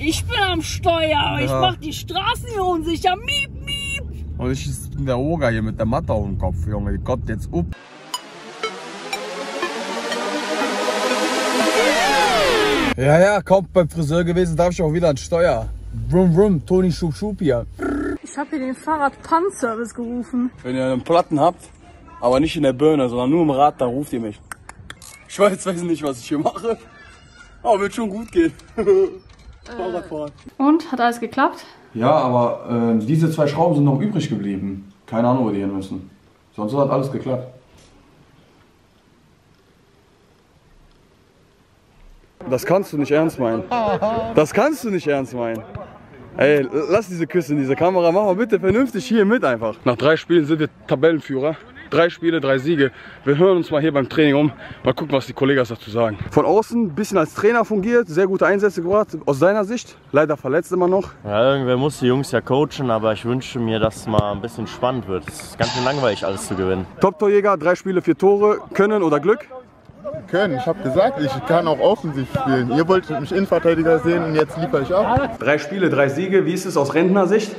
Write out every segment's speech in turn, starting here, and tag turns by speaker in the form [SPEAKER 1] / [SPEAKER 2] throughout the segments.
[SPEAKER 1] Ich bin am Steuer, ich
[SPEAKER 2] Ja.
[SPEAKER 1] mach die Straßen hier unsicher. Miep, miep.
[SPEAKER 2] Und ich bin der Oger hier mit der Matte auf dem Kopf, Junge. Die kommt jetzt up. Ja, ja, kommt beim Friseur gewesen, darf ich auch wieder an Steuer. Brum, brum, Toni Schub, Schub hier.
[SPEAKER 1] Ich habe hier den Fahrrad-Pan-Service gerufen.
[SPEAKER 2] Wenn ihr einen Platten habt, aber nicht in der Birne, sondern nur im Rad, dann ruft ihr mich. Ich weiß, weiß nicht, was ich hier mache, aber wird schon gut gehen. Fahrradfahren.
[SPEAKER 1] Und, hat alles geklappt?
[SPEAKER 2] Ja, aber äh, diese zwei Schrauben sind noch übrig geblieben. Keine Ahnung, wo die hin müssen. Sonst hat alles geklappt. Das kannst du nicht ernst meinen. Das kannst du nicht ernst meinen. Ey, lass diese Küsse in diese Kamera. Mach mal bitte vernünftig hier mit einfach. Nach drei Spielen sind wir Tabellenführer. Drei Spiele, drei Siege. Wir hören uns mal hier beim Training um. Mal gucken, was die Kollegen dazu sagen. Von außen ein bisschen als Trainer fungiert. Sehr gute Einsätze gebracht. Aus seiner Sicht. Leider verletzt immer noch.
[SPEAKER 3] Ja, irgendwer muss die Jungs ja coachen, aber ich wünsche mir, dass es mal ein bisschen spannend wird. Es ist ganz schön langweilig, alles zu gewinnen.
[SPEAKER 2] Top-Torjäger, drei Spiele, vier Tore. Können oder Glück?
[SPEAKER 4] können. Ich habe gesagt, ich kann auch offensiv spielen. Ihr wolltet mich Innenverteidiger sehen und jetzt liefere ich ab.
[SPEAKER 2] Drei Spiele, drei Siege. Wie ist es aus Rentnersicht?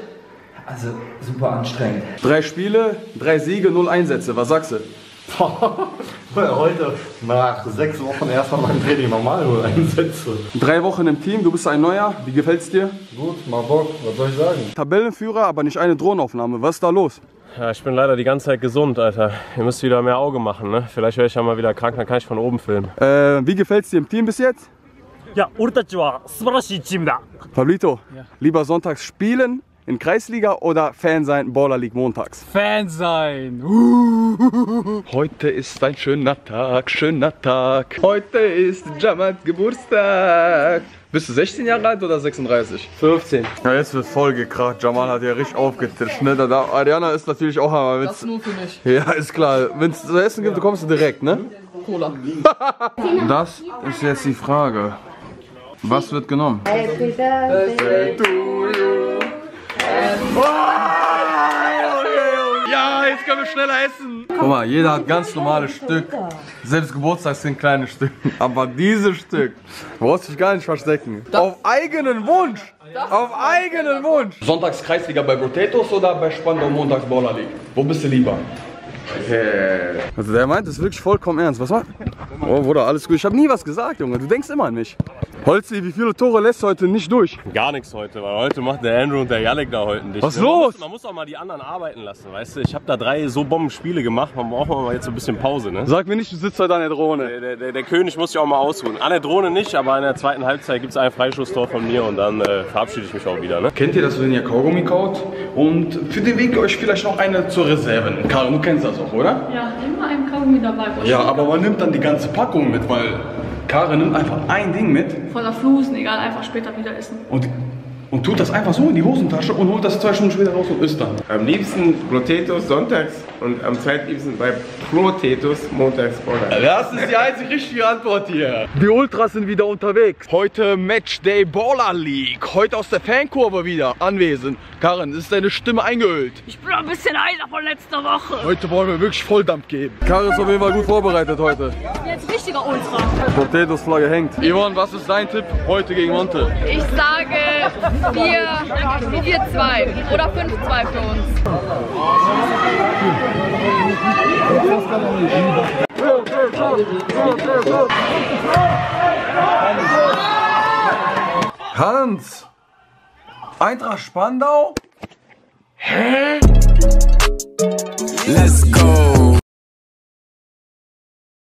[SPEAKER 5] Also super anstrengend.
[SPEAKER 2] Drei Spiele, drei Siege, null Einsätze. Was sagst du?
[SPEAKER 6] Heute nach sechs Wochen erstmal mein Training normal nur einsetze.
[SPEAKER 2] Drei Wochen im Team, du bist ein Neuer. Wie gefällt's dir?
[SPEAKER 6] Gut, mal Bock, was soll ich sagen?
[SPEAKER 2] Tabellenführer, aber nicht eine Drohnenaufnahme. Was ist da los?
[SPEAKER 3] Ja, ich bin leider die ganze Zeit gesund, Alter. Ihr müsst wieder mehr Auge machen, ne? Vielleicht werde ich ja mal wieder krank, dann kann ich von oben filmen.
[SPEAKER 2] Äh, wie gefällt's dir im Team bis jetzt?
[SPEAKER 7] Ja, Fablito,
[SPEAKER 2] ja. lieber sonntags spielen in Kreisliga oder Fan sein Baller League montags?
[SPEAKER 7] Fan sein.
[SPEAKER 2] Heute ist ein schöner Tag, schöner Tag. Heute ist Jamat Geburtstag. Bist du 16 Jahre alt oder 36?
[SPEAKER 3] 15.
[SPEAKER 2] Ja, jetzt wird voll gekracht. Jamal hat ja richtig aufgetischt. Ne? Da, da, Ariana ist natürlich auch aber
[SPEAKER 8] Das nur für mich.
[SPEAKER 2] Ja, ist klar. Wenn es zu essen gibt, du kommst du direkt, ne?
[SPEAKER 8] Cola.
[SPEAKER 2] Das ist jetzt die Frage. Was wird genommen? Ja, jetzt können wir schneller essen. Guck mal, jeder hat ganz normales Stück. Selbst Geburtstags sind kleine Stück. Aber dieses Stück, brauchst dich gar nicht verstecken. Auf eigenen Wunsch. Auf eigenen Wunsch. Sonntags Kreisliga bei Potatoes oder bei Spandau montags Baller League? Wo bist du lieber? Also der meint es wirklich vollkommen ernst. Was war? Oh, Bruder, alles gut. Ich habe nie was gesagt, Junge. Du denkst immer an mich. Holzi, wie viele Tore lässt du heute nicht durch?
[SPEAKER 3] Gar nichts heute, weil heute macht der Andrew und der Jalek da heute nicht.
[SPEAKER 2] Was
[SPEAKER 3] Man
[SPEAKER 2] los?
[SPEAKER 3] Muss, man muss auch mal die anderen arbeiten lassen, weißt du? Ich habe da drei so Bombenspiele gemacht, man braucht mal jetzt ein bisschen Pause, ne?
[SPEAKER 2] Sag mir nicht, du sitzt heute an der Drohne.
[SPEAKER 3] Der, der, der, der König muss sich auch mal ausruhen. An der Drohne nicht, aber in der zweiten Halbzeit gibt es ein Freischusstor von mir und dann äh, verabschiede ich mich auch wieder, ne?
[SPEAKER 2] Kennt ihr das, wenn ihr Kaugummi kaut? Und für den Weg euch vielleicht noch eine zur Reserve? Karl, du kennst das auch, oder?
[SPEAKER 1] Ja, immer ein Kaugummi dabei.
[SPEAKER 2] Ja, aber man nimmt dann die ganze Packung mit, weil Karin nimmt einfach ein Ding mit
[SPEAKER 1] Voller Flusen, egal, einfach später wieder essen.
[SPEAKER 2] und, und tut das einfach so in die Hosentasche und holt das zwei Stunden später raus und isst dann.
[SPEAKER 9] Am liebsten Potatoes sonntags und am zweitliebsten bei Potatoes montags oder.
[SPEAKER 2] Das ist die einzig richtige Antwort hier. Die Ultras sind wieder unterwegs. Heute Matchday Baller League. Heute aus der Fankurve wieder anwesend. Karin, ist deine Stimme eingeölt?
[SPEAKER 1] Ich bin ein bisschen heiser von letzter Woche.
[SPEAKER 2] Heute wollen wir wirklich Volldampf geben. Karin ist auf jeden Fall gut vorbereitet heute.
[SPEAKER 1] Jetzt richtiger Ultra.
[SPEAKER 2] Potatoes Flagge hängt. Yvonne, was ist dein Tipp heute gegen Monte?
[SPEAKER 8] Ich sage 4, 4-2 oder 5-2 für uns.
[SPEAKER 2] Hans! Eintracht Spandau?
[SPEAKER 10] Let's go.